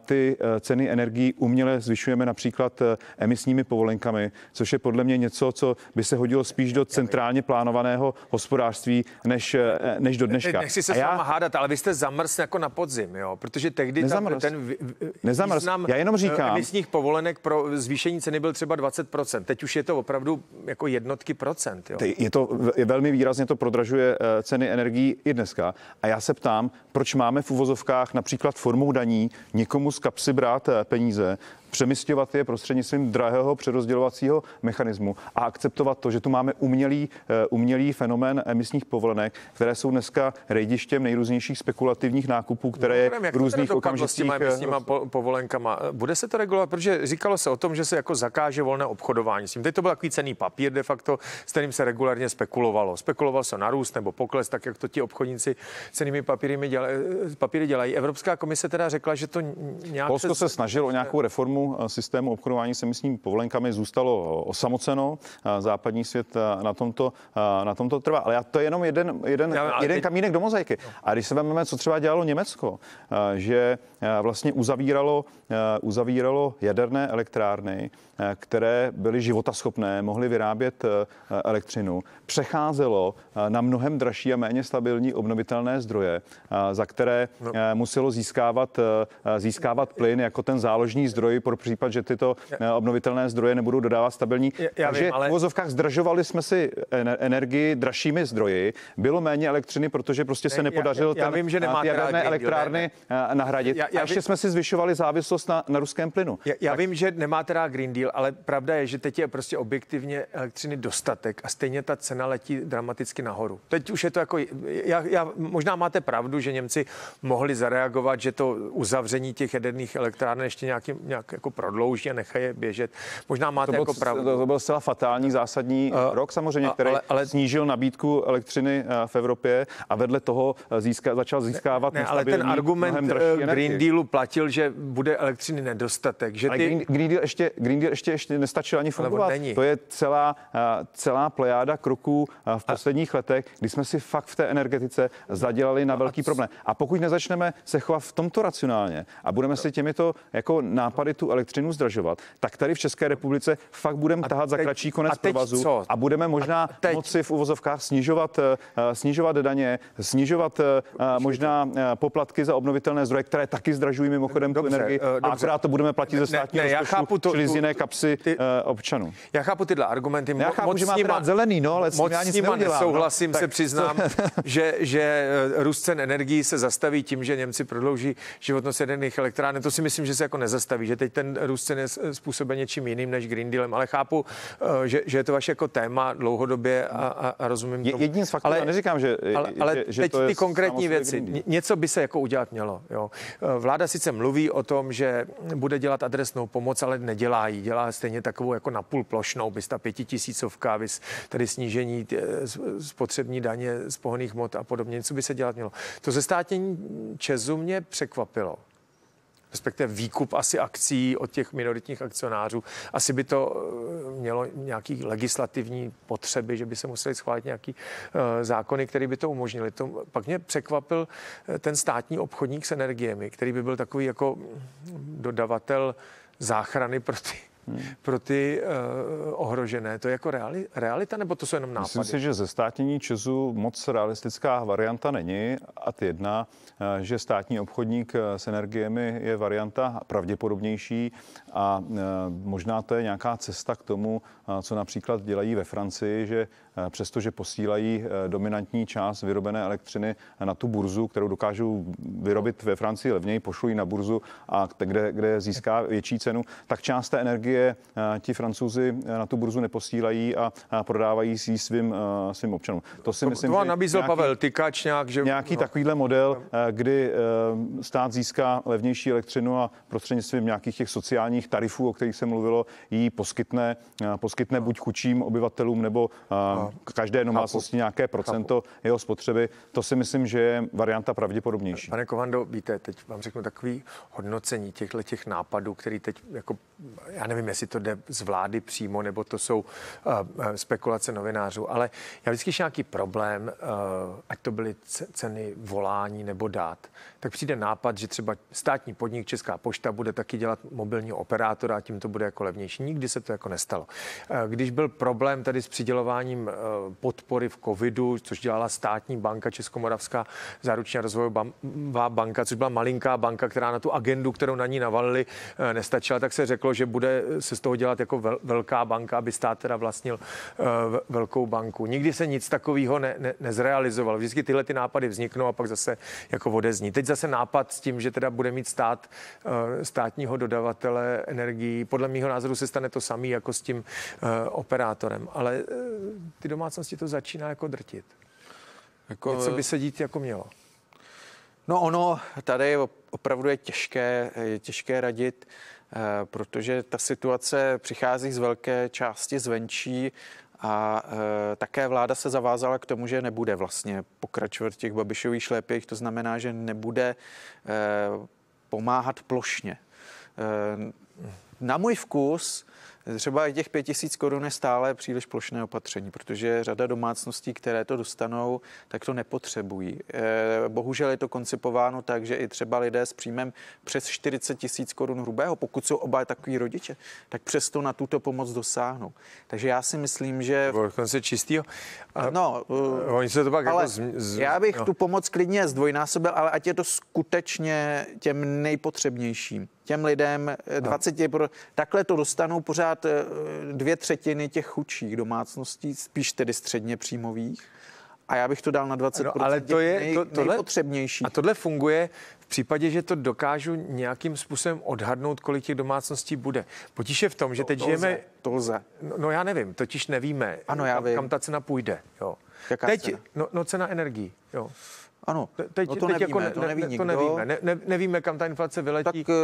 ty ceny energií uměle zvyšujeme například emisními povolenkami, což je podle mě něco, co by se hodilo spíš do centrálně plánovaného hospodářství, než než, eh, než do dneška. Nechci se a s váma já... hádat, ale vy jste zamrz jako na podzim, jo? Protože tehdy tam, ten Nezamrz. význam já jenom říkám. emisních povolenek pro zvýšení ceny byl třeba 20%. Teď už je to opravdu jako jednotky procent. Jo? Je to je velmi výrazně to prodražuje eh, ceny energií i dneska. A já se ptám, proč máme v uvozovkách například formou daní někomu z kapsy brát eh, peníze přemysťovat je prostřednictvím drahého přerozdělovacího mechanismu a akceptovat to, že tu máme umělý, eh, umělý fenomén emisních povolenek, které jsou dneska rejdištěm nejrůznějších spekulativních nákupů, které je v různých okamžicích. S těma eh, po, povolenkama. Bude se to regulovat, protože říkalo se o tom, že se jako zakáže volné obchodování s tím. Teď to byl takový cený papír de facto, s kterým se regulárně spekulovalo. Spekulovalo se na růst nebo pokles, tak jak to ti obchodníci cenými papíry dělají, papíry dělají. Evropská komise teda řekla, že to nějak. Polsko se snažilo o nějakou reformu Eh, systému obchodování s emisními povolenkami zůstalo osamoceno. Eh, západní svět eh, na tomto, na tomto trvá. Ale já, to je jenom jeden, jeden, já, jeden teď... kamínek do mozaiky. A když se vezmeme, co třeba dělalo Německo, že vlastně uzavíralo, uzavíralo jaderné elektrárny, které byly životaschopné, mohly vyrábět elektřinu, přecházelo na mnohem dražší a méně stabilní obnovitelné zdroje, za které no. muselo získávat, získávat plyn jako ten záložní zdroj pro případ, že tyto eh, obnovitelné zdroje nebudou dodávat stabilní. Já Takže vím, ale... v vozovkách zdržovali jsme si energii dražšími zdroji. Bylo méně elektřiny, protože prostě se nepodařilo já, já vím, že ty jaderné elektrárny ne, ne. Eh, nahradit. Já, já a ještě vím... jsme si zvyšovali závislost na, na ruském plynu. Já, já tak... vím, že nemáte rád Green Deal, ale pravda je, že teď je prostě objektivně elektřiny dostatek a stejně ta cena letí dramaticky nahoru. Teď už je to jako, já, já, možná máte pravdu, že Němci mohli zareagovat, že to uzavření těch jaderných elektráren ještě nějaký, nějak jako prodlouží a nechají je běžet. Možná máte to jako pravdu. To, to byl zcela fatální zásadní uh, rok samozřejmě, který ale, ale, snížil nabídku elektřiny v Evropě a vedle toho získa, začal získávat ne, ne, ale ten argument Green Dealu platil, že bude elektřiny nedostatek. Že ty... Green, Green, Deal ještě, Green Deal ještě, ještě nestačil ani fungovat. To je celá, celá plejáda kroků v posledních letech, kdy jsme si fakt v té energetice zadělali na velký problém. A pokud nezačneme se chovat v tomto racionálně a budeme si těmito jako nápady tu elektřinu zdražovat, tak tady v České republice fakt budeme tahat za kratší konec a provazu co? a budeme možná a teď? moci v uvozovkách snižovat, uh, snižovat daně, snižovat uh, možná poplatky za obnovitelné zdroje, které taky zdražují mimochodem dobře, tu energii uh, a akorát to budeme platit ze státního ne, rozpočtu, chápu to, čili z jiné kapsy ty, občanů. Já chápu tyhle argumenty. Já chápu, že máte rád zelený, no, ale moc s nima nesouhlasím, no, se přiznám, [laughs] že, že růst cen energií se zastaví tím, že Němci prodlouží životnost jaderných elektráren. To si myslím, že se jako nezastaví, že teď ten růst cen je způsoben něčím jiným než Green Dealem, ale chápu, eh, že, že je to vaše jako téma dlouhodobě a, a, rozumím tomu. Jedním z faktorů, ale, neříkám, že, ale, ale že, že teď to ty konkrétní věci. Něco by se jako udělat mělo. Jo. Eh, vláda sice mluví o tom, že bude dělat adresnou pomoc, ale nedělá ji. Dělá stejně takovou jako napůl plošnou, bys ta pětitisícovka, bys tady snížení spotřební daně z pohoných hmot a podobně. Něco by se dělat mělo. To ze státní Česu mě překvapilo respektive výkup asi akcí od těch minoritních akcionářů. Asi by to eh, mělo nějaký legislativní potřeby, že by se museli schválit nějaký uh, zákony, které by to umožnili. To, pak mě překvapil eh, ten státní obchodník s energiemi, který by byl takový jako dodavatel záchrany pro ty hmm. pro ty uh, ohrožené. To je jako reali, realita, nebo to jsou jenom nápady? Myslím si, že ze státnění Česu moc realistická varianta není. A ty jedna, uh, že státní obchodník eh, s energiemi je varianta pravděpodobnější a možná to je nějaká cesta k tomu, co například dělají ve Francii, že přestože posílají dominantní část vyrobené elektřiny na tu burzu, kterou dokážou vyrobit ve Francii levněji, pošlují na burzu a kde, kde získá větší cenu, tak část té energie energie eh, ti francouzi eh, na tu burzu neposílají a prodávají si svým, eh, svým občanům. To si myslím, to že nabízel nějaký, Pavel Tykač nějak, že... Nějaký no. takovýhle model, kdy stát získá levnější elektřinu a prostřednictvím nějakých těch sociálních tarifů, o kterých se mluvilo, jí poskytne, poskytne no. buď chudším obyvatelům nebo no. každé domácnosti nějaké procento Chápu. jeho spotřeby. To si myslím, že je varianta pravděpodobnější. Pane Kovando, víte, teď vám řeknu takový hodnocení těchto těch nápadů, který teď jako, já nevím, jestli to jde z vlády přímo, nebo to jsou uh, spekulace novinářů, ale já vždycky, nějaký problém, uh, ať to byly ceny volání nebo dát, tak přijde nápad, že třeba státní podnik Česká pošta bude taky dělat mobilního operátora a tím to bude jako levnější. Nikdy se to jako nestalo. Uh, když byl problém tady s přidělováním uh, podpory v covidu, což dělala státní banka Českomoravská záručně rozvojová banka, což byla malinká banka, která na tu agendu, kterou na ní navalili, nestačila, tak se řeklo, že bude se z toho dělat jako vel, velká banka, aby stát teda vlastnil velkou banku. Nikdy se nic takového ne, ne, nezrealizovalo. Vždycky tyhle ty nápady vzniknou a pak zase jako odezní. Teď zase nápad s tím, že teda bude mít stát uh, státního dodavatele energií. Podle mého názoru se stane to samý jako s tím uh, operátorem. Ale uh, ty domácnosti to začíná jako drtit. Jako... Něco by se dít jako mělo. No ono tady opravdu je těžké, je těžké radit. Eh, protože ta situace přichází z velké části zvenčí a e, také vláda se zavázala k tomu, že nebude vlastně pokračovat v těch Babišových šlépěch, to znamená, že nebude e, pomáhat plošně. E, na můj vkus Třeba i těch 5000 korun je stále příliš plošné opatření, protože řada domácností, které to dostanou, tak to nepotřebují. Eh, bohužel je to koncipováno tak, že i třeba lidé s příjmem přes 40 tisíc korun hrubého, pokud jsou oba takový rodiče, tak přesto na tuto pomoc dosáhnou. Takže já si myslím, že... Konce čistýho? A no, uh, oni se to pak ale jako z, z, já bych no. tu pomoc klidně zdvojnásobil, ale ať je to skutečně těm nejpotřebnějším těm lidem 20 no. pro, takhle to dostanou pořád eh, dvě třetiny těch chudších domácností, spíš tedy středně příjmových. A já bych to dal na 20 no, ale to je nej, to, tohle, nejpotřebnější. A tohle funguje v případě, že to dokážu nějakým způsobem odhadnout, kolik těch domácností bude. Potíž je v tom, že teď to žijeme... Lze, to lze. No, no já nevím, totiž nevíme, ano, já kam, vím. kam ta cena půjde. Jo. Jaká teď, cena? No, no cena energií. Jo. Ano, teď, no to teď nevíme, jako ne, to neví ne, nikdo. To nevíme, ne, ne, nevíme, kam ta inflace vyletí. Tak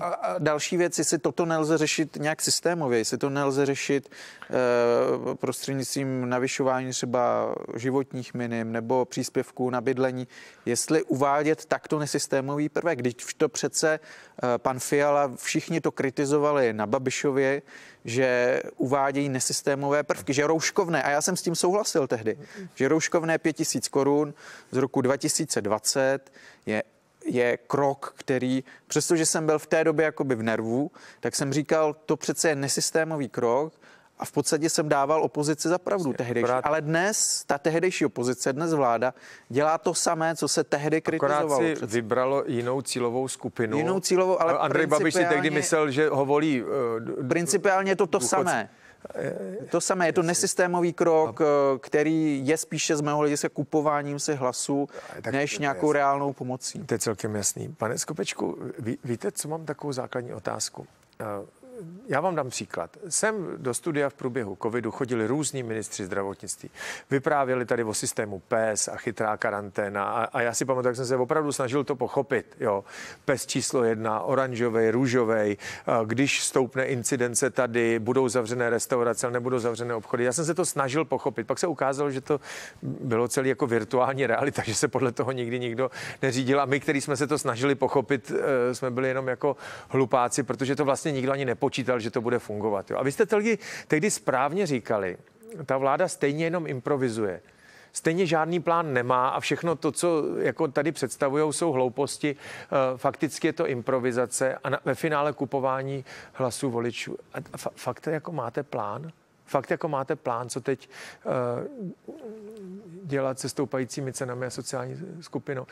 a, a další věc, jestli toto nelze řešit nějak systémově, jestli to nelze řešit e, prostřednictvím navyšování třeba životních minim nebo příspěvků na bydlení, jestli uvádět takto nesystémový prvek, když to přece e, pan Fiala, všichni to kritizovali na Babišově, že uvádějí nesystémové prvky, že rouškovné, a já jsem s tím souhlasil tehdy, že rouškovné 5000 korun z roku 2020 je je krok, který, přestože jsem byl v té době jakoby v nervu, tak jsem říkal, to přece je nesystémový krok, a v podstatě jsem dával opozici za pravdu tehdy. Ale dnes ta tehdejší opozice, dnes vláda, dělá to samé, co se tehdy kritizovalo. Akorát si vybralo jinou cílovou skupinu. Jinou cílovou, ale Andrej Babiš si tehdy myslel, že ho volí. Uh, principiálně je to to důchodci. samé. To samé, je to nesystémový krok, který je spíše z mého hlediska kupováním si hlasů, tak než nějakou reálnou pomocí. To je celkem jasný. Pane Skopečku, ví, víte, co mám takovou základní otázku? Já vám dám příklad. Sem do studia v průběhu covidu chodili různí ministři zdravotnictví. Vyprávěli tady o systému PES a chytrá karanténa a, a já si pamatuju, jak jsem se opravdu snažil to pochopit. Jo. PES číslo jedna, oranžový, růžový. Když stoupne incidence tady, budou zavřené restaurace, nebudou zavřené obchody. Já jsem se to snažil pochopit. Pak se ukázalo, že to bylo celý jako virtuální realita, že se podle toho nikdy nikdo neřídil. A my, kteří jsme se to snažili pochopit, eh, jsme byli jenom jako hlupáci, protože to vlastně nikdo ani nepočítal nepočítal, že to bude fungovat. Jo. A vy jste tehdy, tehdy správně říkali, ta vláda stejně jenom improvizuje. Stejně žádný plán nemá a všechno to, co jako tady představují, jsou hlouposti. Eh, fakticky je to improvizace a na, ve finále kupování hlasů voličů. A fakt jako máte plán? Fakt jako máte plán, co teď uh, dělat se stoupajícími cenami a sociální skupinou,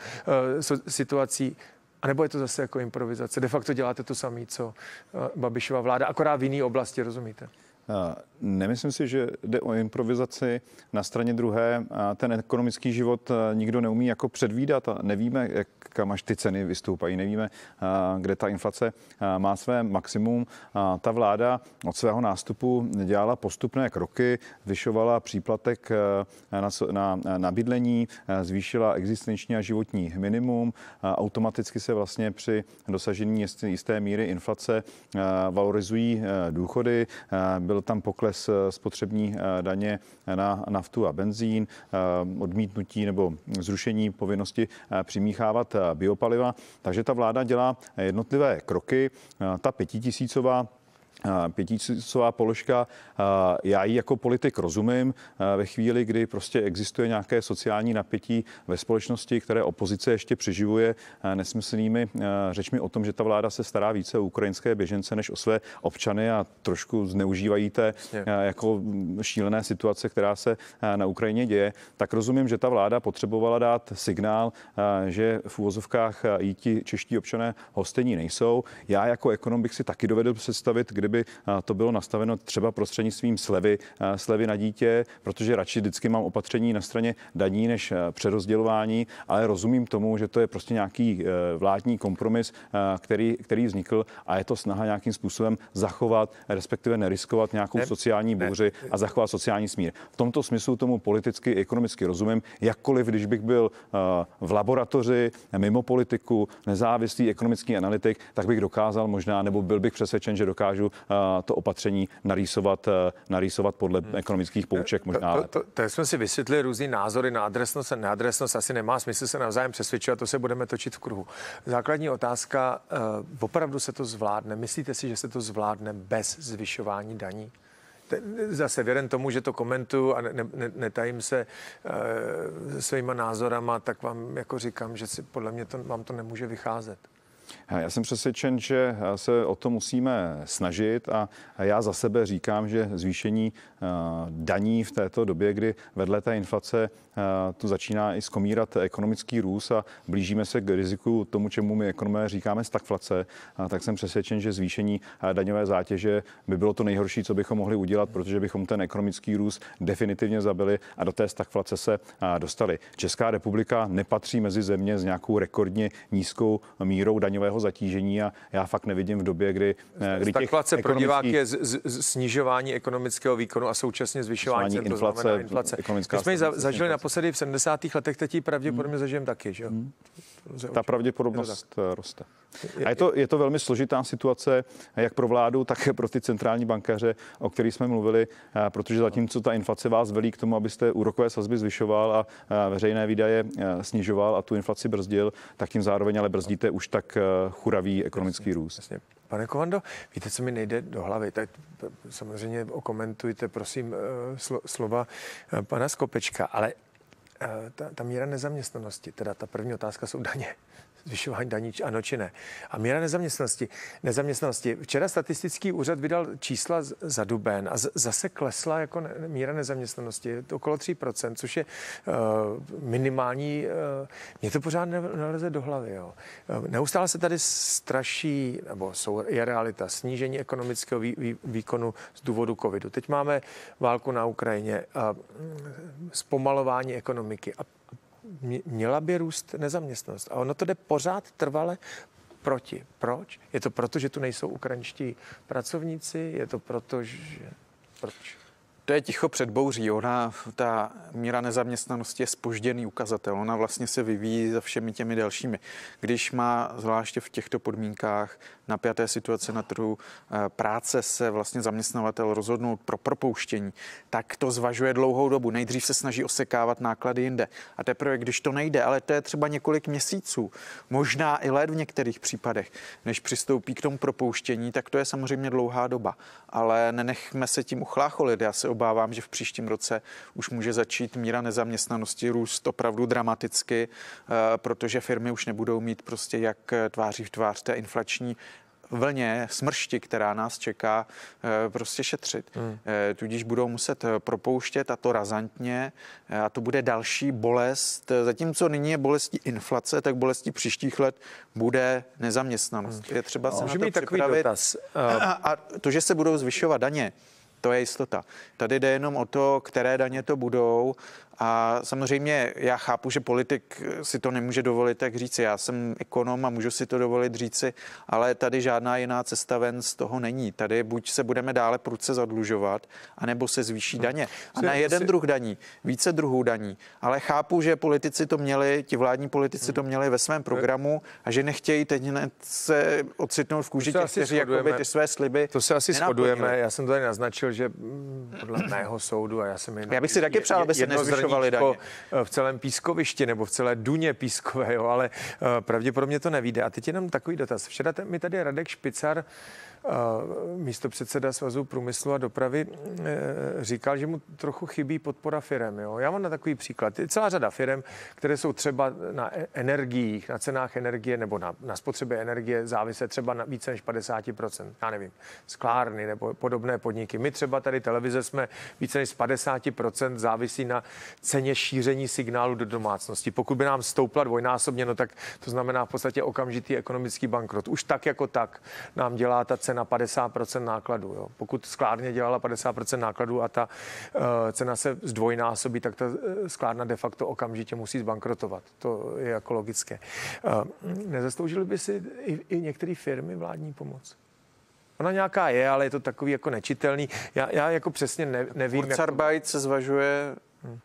so, situací a nebo je to zase jako improvizace? De facto děláte to samé, co eh, Babišova vláda, akorát v jiné oblasti, rozumíte? Nemyslím si, že jde o improvizaci. Na straně druhé ten ekonomický život nikdo neumí jako předvídat a nevíme, jak, kam až ty ceny vystoupají, nevíme, kde ta inflace má své maximum. Ta vláda od svého nástupu dělala postupné kroky, zvyšovala příplatek na, na, na bydlení, zvýšila existenční a životní minimum, automaticky se vlastně při dosažení jisté míry inflace valorizují důchody. Byl byl tam pokles eh, spotřební eh, daně na naftu a benzín, eh, odmítnutí nebo zrušení povinnosti přimíchávat biopaliva. Takže ta vláda dělá jednotlivé kroky. Ta pětitisícová pětitisícová položka, já ji jako politik rozumím ve chvíli, kdy prostě existuje nějaké sociální napětí ve společnosti, které opozice ještě přeživuje nesmyslnými řečmi o tom, že ta vláda se stará více o ukrajinské běžence než o své občany a trošku zneužívají té jako šílené situace, která se na Ukrajině děje, tak rozumím, že ta vláda potřebovala dát signál, že v úvozovkách jí ti čeští občané hostení nejsou. Já jako ekonom bych si taky dovedl představit, kdy kdyby to bylo nastaveno třeba prostřednictvím slevy, slevy na dítě, protože radši vždycky mám opatření na straně daní než přerozdělování, ale rozumím tomu, že to je prostě nějaký e, vládní kompromis, který, který vznikl a je to snaha nějakým způsobem zachovat, respektive neriskovat nějakou ne, sociální bouři ne. a zachovat sociální smír. V tomto smyslu tomu politicky i ekonomicky rozumím, jakkoliv, když bych byl v laboratoři, mimo politiku, nezávislý ekonomický analytik, tak bych dokázal možná, nebo byl bych přesvědčen, že dokážu to opatření narýsovat, narýsovat podle hmm. ekonomických pouček možná. To, to, to, to jsme si vysvětlili různý názory na adresnost a neadresnost. Asi nemá smysl se navzájem přesvědčovat, to se budeme točit v kruhu. Základní otázka, uh, opravdu se to zvládne? Myslíte si, že se to zvládne bez zvyšování daní? zase věrem tomu, že to komentuju a ne, ne, netajím se e, svýma názorama, tak vám jako říkám, že si podle mě to, vám to nemůže vycházet. Já jsem přesvědčen, že se o to musíme snažit a já za sebe říkám, že zvýšení eh, daní v této době, kdy vedle té inflace eh, tu začíná i skomírat ekonomický růst a blížíme se k riziku tomu, čemu my ekonomé říkáme stagflace, tak jsem přesvědčen, že zvýšení eh, daňové zátěže by bylo to nejhorší, co bychom mohli udělat, protože bychom ten ekonomický růst definitivně zabili a do té stagflace se dostali. Česká republika nepatří mezi země s nějakou rekordně nízkou mírou daňové daňového zatížení a já fakt nevidím v době, kdy, kdy těch inflace pro diváky je z, z, snižování ekonomického výkonu a současně zvyšování cen, inflace, inflace. My jsme ji zažili naposledy v 70. letech, teď ji pravděpodobně hmm. zažijeme taky. Že? Hmm. Ta pravděpodobnost roste. A je to, je to velmi složitá situace, jak pro vládu, tak pro ty centrální bankaře, o kterých jsme mluvili, eh, protože zatímco ta inflace vás velí k tomu, abyste úrokové sazby zvyšoval a eh, veřejné výdaje eh, snižoval a tu inflaci brzdil, tak tím zároveň ale brzdíte už tak churavý ekonomický růst. Jasně. Pane Kovando, víte, co mi nejde do hlavy? Tak samozřejmě okomentujte, prosím, slova pana Skopečka, ale ta, ta míra nezaměstnanosti, teda ta první otázka jsou daně zvyšování daní, ano či ne. A míra nezaměstnanosti. nezaměstnanosti. Včera statistický úřad vydal čísla za duben a zase klesla jako míra nezaměstnanosti. Okolo 3%, což je uh, minimální. Uh, mě to pořád neleze do hlavy. Jo. Uh, neustále se tady straší, nebo jsou, je realita, snížení ekonomického vý, vý, výkonu z důvodu covidu. Teď máme válku na Ukrajině, uh, zpomalování ekonomiky a měla by růst nezaměstnanost. A ono to jde pořád trvale proti. Proč? Je to proto, že tu nejsou ukrajinští pracovníci? Je to proto, že... Proč? To je ticho před bouří. Ona, ta míra nezaměstnanosti je spožděný ukazatel. Ona vlastně se vyvíjí za všemi těmi dalšími. Když má zvláště v těchto podmínkách napjaté situace na trhu eh, práce se vlastně zaměstnavatel rozhodnout pro propouštění, tak to zvažuje dlouhou dobu. Nejdřív se snaží osekávat náklady jinde. A teprve, když to nejde, ale to je třeba několik měsíců, možná i let v některých případech, než přistoupí k tomu propouštění, tak to je samozřejmě dlouhá doba. Ale nenechme se tím uchlácholit. Já se obávám, že v příštím roce už může začít míra nezaměstnanosti růst opravdu dramaticky, eh, protože firmy už nebudou mít prostě jak tváří v tvář té inflační vlně smršti, která nás čeká, eh, prostě šetřit. Hmm. Eh, tudíž budou muset propouštět a to razantně a to bude další bolest. Zatímco nyní je bolestí inflace, tak bolestí příštích let bude nezaměstnanost. Hmm. Je třeba se Může na to připravit. Dotaz. A, a to, že se budou zvyšovat daně, to je jistota. Tady jde jenom o to, které daně to budou a samozřejmě já chápu, že politik si to nemůže dovolit tak říci. Já jsem ekonom a můžu si to dovolit říci, ale tady žádná jiná cesta ven z toho není. Tady buď se budeme dále prudce zadlužovat, anebo se zvýší hmm. daně. A na jeden druh daní, více druhů daní. Ale chápu, že politici to měli, ti vládní politici to měli ve svém programu a že nechtějí teď se ocitnout v kůži těch, kteří jakoby ty své sliby To se asi shodujeme. Já jsem tady naznačil, že mm, podle mého soudu a já jsem Já bych si taky přál, aby se zvyšovaly daně. Eh, v celém pískovišti nebo v celé duně pískové, jo, ale uh, pravděpodobně to nevíde. A teď jenom takový dotaz. Včera mi tady Radek Špicar místo předseda Svazu průmyslu a dopravy eh, říkal, že mu trochu chybí podpora firem. Jo? Já mám na takový příklad. Je celá řada firm, které jsou třeba na e- energiích, na cenách energie nebo na, na spotřebě energie závisí třeba na více než 50%. Já nevím, sklárny nebo podobné podniky. My třeba tady televize jsme více než 50% závisí na ceně šíření signálu do domácnosti. Pokud by nám stoupla dvojnásobně, no tak to znamená v podstatě okamžitý ekonomický bankrot. Už tak jako tak nám dělá ta cena 50% nákladů. Jo. Pokud sklárně dělala 50% nákladů a ta uh, cena se zdvojnásobí, tak ta eh, sklárna de facto okamžitě musí zbankrotovat. To je jako logické. Uh, nezastoužili by si i, i některé firmy vládní pomoc? Ona nějaká je, ale je to takový jako nečitelný. Já, já jako přesně ne, nevím. Kurzarbeit jak... se zvažuje, hmm.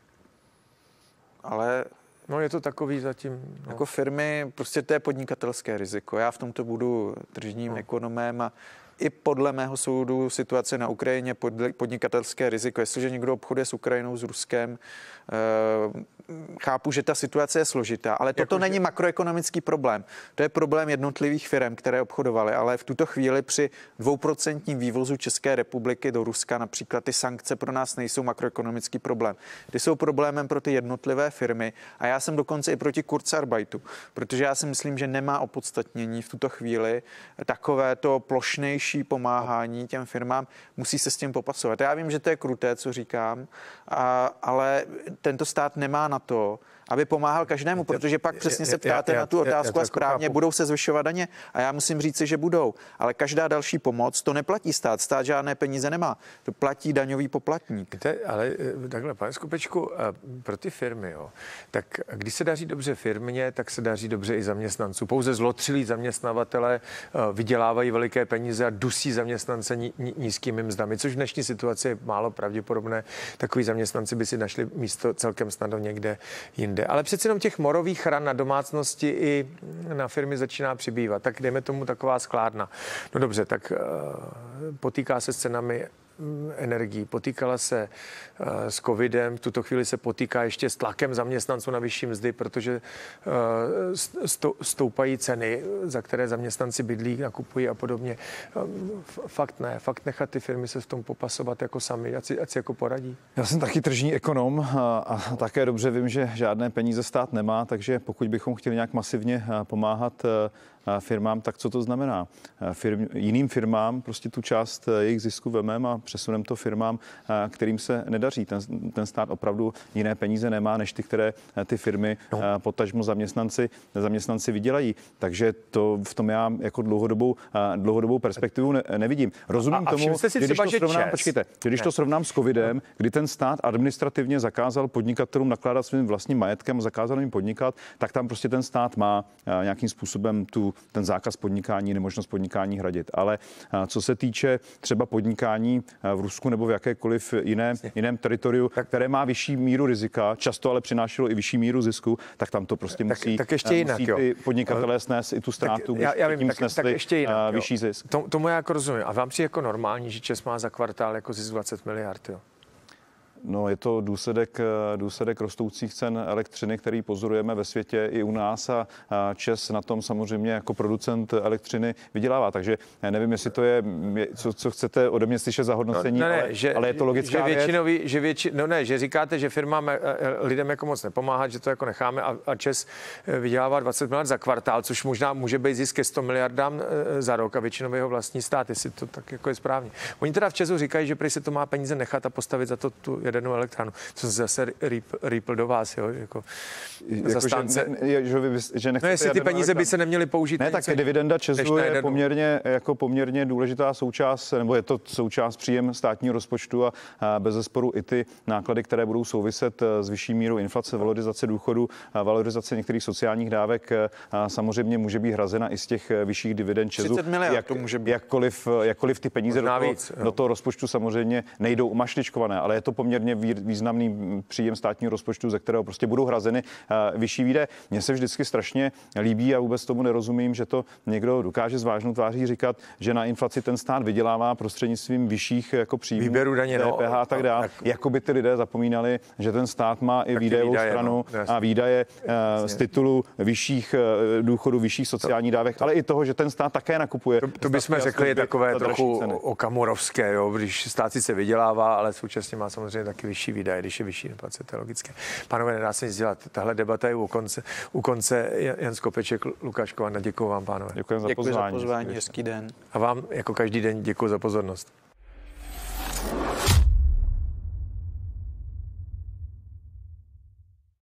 ale No je to takový zatím. No. Jako firmy, prostě to je podnikatelské riziko. Já v tomto budu tržním no. ekonomem a i podle mého soudu situace na Ukrajině podnikatelské riziko. Jestliže někdo obchoduje s Ukrajinou, s Ruskem, eh, chápu, že ta situace je složitá, ale toto jako, není že... makroekonomický problém. To je problém jednotlivých firm, které obchodovaly, ale v tuto chvíli při dvouprocentním vývozu České republiky do Ruska například ty sankce pro nás nejsou makroekonomický problém. Ty jsou problémem pro ty jednotlivé firmy a já jsem dokonce i proti Kurzarbeitu, protože já si myslím, že nemá opodstatnění v tuto chvíli takové to plošnější pomáhání těm firmám. Musí se s tím popasovat. Já vím, že to je kruté, co říkám, a, ale tento stát nemá na to, aby pomáhal každému, protože pak přesně se ptáte na tu otázku a správně budou se zvyšovat daně a já musím říci, že budou, ale každá další pomoc to neplatí stát, stát žádné peníze nemá, to platí daňový poplatník. Víte, ale eh, takhle, pane Skupečku, eh, pro ty firmy, jo, tak když se daří dobře firmě, tak se daří dobře i zaměstnanců. Pouze zlotřilí zaměstnavatele vydělávají veliké peníze a dusí zaměstnance nízkými mzdami, což v dnešní situaci je málo pravděpodobné. Takový zaměstnanci by si našli místo celkem snadno někde jinde. Ale přeci jenom těch morových ran na domácnosti i na firmy začíná přibývat. Tak dejme tomu taková skládna. No dobře, tak uh, potýká se s cenami energií, potýkala se eh, s covidem, v tuto chvíli se potýká ještě s tlakem zaměstnanců na vyšší mzdy, protože eh, stoupají ceny, za které zaměstnanci bydlí, nakupují a podobně. Eh, fakt ne, fakt nechat ty firmy se v tom popasovat jako sami, ať si, ať si jako poradí. Já jsem taky tržní ekonom a, a také dobře vím, že žádné peníze stát nemá, takže pokud bychom chtěli nějak masivně pomáhat firmám, tak co to znamená? Firm, jiným firmám prostě tu část jejich zisku vememe a přesunem to firmám, kterým se nedaří. Ten, ten stát opravdu jiné peníze nemá, než ty, které ty firmy, no. potažmo zaměstnanci, zaměstnanci vydělají. Takže to v tom já jako dlouhodobou, dlouhodobou perspektivu ne, nevidím. Rozumím a, a tomu, si že když to srovnám, počkejte, když ne. to srovnám s covidem, kdy ten stát administrativně zakázal podnikatelům nakládat svým vlastním majetkem, zakázal jim podnikat, tak tam prostě ten stát má nějakým způsobem tu, ten zákaz podnikání, nemožnost podnikání hradit. Ale co se týče třeba podnikání v Rusku nebo v jakékoliv jiné, jiném teritoriu, tak, které má vyšší míru rizika, často ale přinášelo i vyšší míru zisku, tak tam to prostě tak, musí, tak ještě jinak, musí ty podnikatelé snést i tu ztrátu, já, já vím, tím tak, tak ještě jinak, vyšší zisk. Tomu já jako rozumím. A vám přijde jako normální, že Čes má za kvartál jako zisk 20 miliard, jo? No, je to důsledek, eh, důsledek rostoucích cen elektřiny, který pozorujeme ve světě i u nás a Čes na tom samozřejmě jako producent elektřiny vydělává. Takže nevím, jestli to je, co, co chcete ode mě slyšet za hodnocení, no, ne, ale, že, ale je to logická že většinový, věc. Že větši, no ne, že říkáte, že firmám eh, eh, lidem jako moc nepomáhat, že to jako necháme a, a Čes vydělává 20 miliard za kvartál, což možná může být zisk ke 100 miliardám za rok a většinou jeho vlastní stát, jestli to tak jako je správně. Oni teda v Česu říkají, že prý se to má peníze nechat a postavit za to tu jadernou elektrárnu. Co se zase rýpl do vás, jo, jako, jako zastánce. Že, ne, že, vy, že no, jestli ty peníze by se neměly použít. Ne, tak dividenda Česu je poměrně, jako poměrně důležitá součást, nebo je to součást příjem státního rozpočtu a, a bez zesporu i ty náklady, které budou souviset eh, s vyšší mírou inflace, valorizace důchodu, valorizace některých sociálních dávek, a samozřejmě může být hrazena i z těch eh, vyšších dividend Česu. 30 miliard jak, to může být. Jakkoliv, jakkoliv ty peníze do toho, víc, do toho rozpočtu samozřejmě nejdou umašličkované, ale je to poměrně významný příjem státního rozpočtu, ze kterého prostě budou hrazeny eh, vyšší výdaje. Mně se vždycky strašně líbí a vůbec tomu nerozumím, že to někdo dokáže s vážnou tváří říkat, že na inflaci ten stát vydělává prostřednictvím vyšších jako příjmů, výběru daně, DPH no, a tak dále. Tak... Jako by ty lidé zapomínali, že ten stát má i výdajovou výdaje, stranu no, a výdaje uh, z titulu vyšších uh, důchodů, vyšších sociálních dávek, ale i toho, že ten stát také nakupuje. To, to bychom řekli je takové trochu okamurovské, jo, když stát se vydělává, ale současně má samozřejmě taky vyšší výdaje, když je vyšší inflace, to je logické. Pánové, nedá se nic dělat. Tahle debata je u konce. U konce Jan Skopeček, Lukáš Kovana. děkuji vám, pánové. Děkuji za pozvání. Děkuji za pozvání, hezký den. A vám jako každý den děkuji za pozornost.